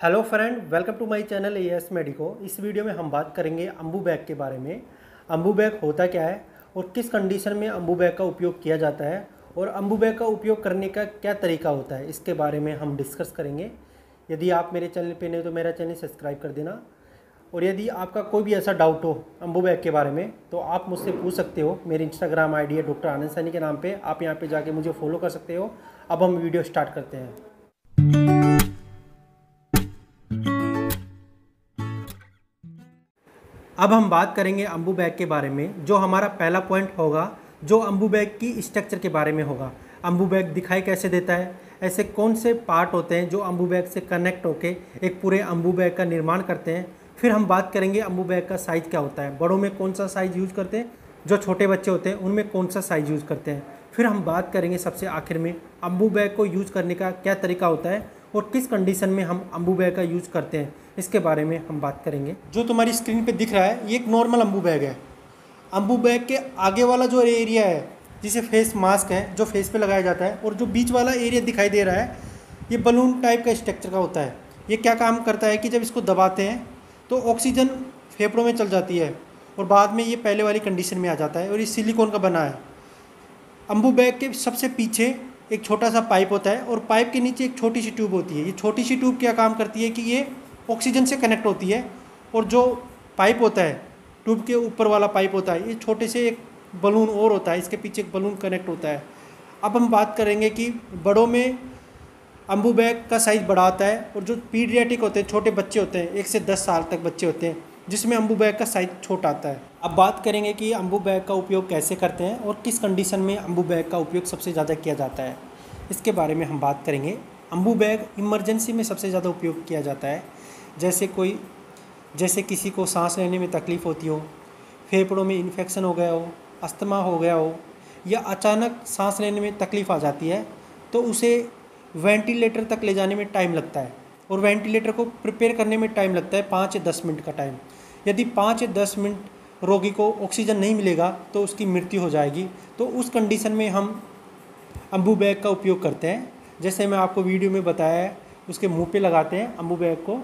Hello friend welcome to my channel A S medico इस video में हम बात करेंगे अम्बू बैग के बारे में। अम्बू बैग होता क्या है और किस कंडीशन में अम्बू बैग का उपयोग किया जाता है और अम्बू बैग का उपयोग करने का क्या तरीका होता है, इसके बारे में हम डिस्कस करेंगे। यदि आप मेरे चैनल पे नहीं तो मेरा चैनल सब्सक्राइब कर देना। और यदि आपका कोई भी ऐसा डाउट हो अम्बू बैग के बारे में तो आप मुझसे पूछ सकते हो। मेरे इंस्टाग्राम आई है डॉक्टर आनंद सैनी के नाम पे। आप यहाँ पे जाके मुझे फॉलो कर सकते हो। अब हम वीडियो स्टार्ट करते हैं। अब हम बात करेंगे अम्बू बैग के बारे में, जो हमारा पहला पॉइंट होगा, जो अम्बू बैग की स्ट्रक्चर के बारे में होगा। अम्बू बैग दिखाई कैसे देता है? ऐसे कौन से पार्ट होते हैं जो अम्बू बैग से कनेक्ट होके एक पूरे अम्बू बैग का निर्माण करते हैं? फिर हम बात करेंगे अम्बू बैग का साइज़ क्या होता है। बड़ों में कौन सा साइज़ यूज़ करते हैं? जो छोटे बच्चे होते हैं, उनमें कौन सा साइज़ यूज़ करते हैं? फिर हम बात करेंगे सबसे आखिर में अम्बू बैग को यूज़ करने का क्या तरीका होता है? और किस कंडीशन में हम अम्बू बैग का यूज़ करते हैं? इसके बारे में हम बात करेंगे। जो तुम्हारी स्क्रीन पे दिख रहा है, ये एक नॉर्मल अम्बू बैग है। अम्बू बैग के आगे वाला जो एरिया है, जिसे फेस मास्क है, जो फेस पे लगाया जाता है, और जो बीच वाला एरिया दिखाई दे रहा है, ये बलून टाइप का स्ट्रक्चर का होता है। ये क्या काम करता है कि जब इसको दबाते हैं तो ऑक्सीजन फेफड़ों में चल जाती है, और बाद में ये पहले वाली कंडीशन में आ जाता है, और ये सिलिकॉन का बना है। अम्बू बैग के सबसे पीछे एक छोटा सा पाइप होता है, और पाइप के नीचे एक छोटी सी ट्यूब होती है। ये छोटी सी ट्यूब क्या काम करती है कि ये ऑक्सीजन से कनेक्ट होती है और जो पाइप होता है ट्यूब के ऊपर वाला पाइप होता है, ये छोटे से एक बलून और होता है, इसके पीछे एक बलून कनेक्ट होता है। अब हम बात करेंगे कि बड़ों में अम्बू बैग का साइज़ बड़ा होता है और जो पीडियाटिक होते हैं, छोटे बच्चे होते हैं, एक से दस साल तक बच्चे होते हैं, जिसमें अम्बू बैग का साइज़ छोटा आता है। अब बात करेंगे कि अम्बू बैग का उपयोग कैसे करते हैं और किस कंडीशन में अम्बू बैग का उपयोग सबसे ज़्यादा किया जाता है, इसके बारे में हम बात करेंगे। अम्बू बैग इमरजेंसी में सबसे ज़्यादा उपयोग किया जाता है। जैसे कोई, जैसे किसी को सांस लेने में तकलीफ़ होती हो, फेफड़ों में इन्फेक्शन हो गया हो, अस्थमा हो गया हो, या अचानक सांस लेने में तकलीफ़ आ जाती है तो उसे वेंटिलेटर तक ले जाने में टाइम लगता है और वेंटिलेटर को प्रिपेयर करने में टाइम लगता है पाँच या दस मिनट का टाइम यदि पाँच या दस मिनट रोगी को ऑक्सीजन नहीं मिलेगा तो उसकी मृत्यु हो जाएगी। तो उस कंडीशन में हम अम्बू बैग का उपयोग करते हैं। जैसे मैं आपको वीडियो में बताया है, उसके मुँह पे लगाते हैं अम्बू बैग को,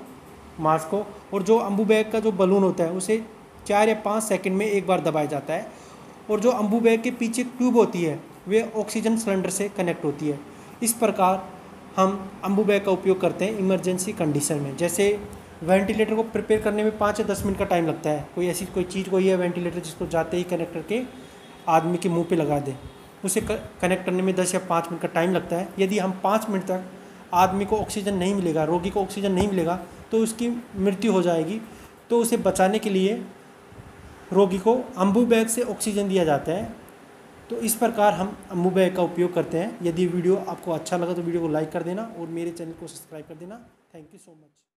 मास्क को, और जो अम्बू बैग का जो बलून होता है, उसे चार या पाँच सेकंड में एक बार दबाया जाता है। और जो अम्बू बैग के पीछे ट्यूब होती है, वे ऑक्सीजन सिलेंडर से कनेक्ट होती है। इस प्रकार हम अम्बू बैग का उपयोग करते हैं इमरजेंसी कंडीशन में। जैसे वेंटिलेटर को प्रिपेयर करने में पाँच या दस मिनट का टाइम लगता है। कोई ऐसी कोई चीज़ कोई है वेंटिलेटर जिसको जाते ही कनेक्ट करके आदमी के मुँह पे लगा दें। उसे कनेक्ट करने में दस या पाँच मिनट का टाइम लगता है। यदि हम पाँच मिनट तक आदमी को ऑक्सीजन नहीं मिलेगा, रोगी को ऑक्सीजन नहीं मिलेगा तो उसकी मृत्यु हो जाएगी। तो उसे बचाने के लिए रोगी को अम्बू बैग से ऑक्सीजन दिया जाता है। तो इस प्रकार हम अम्बू बैग का उपयोग करते हैं। यदि वीडियो आपको अच्छा लगा तो वीडियो को लाइक कर देना और मेरे चैनल को सब्सक्राइब कर देना। Thank you so much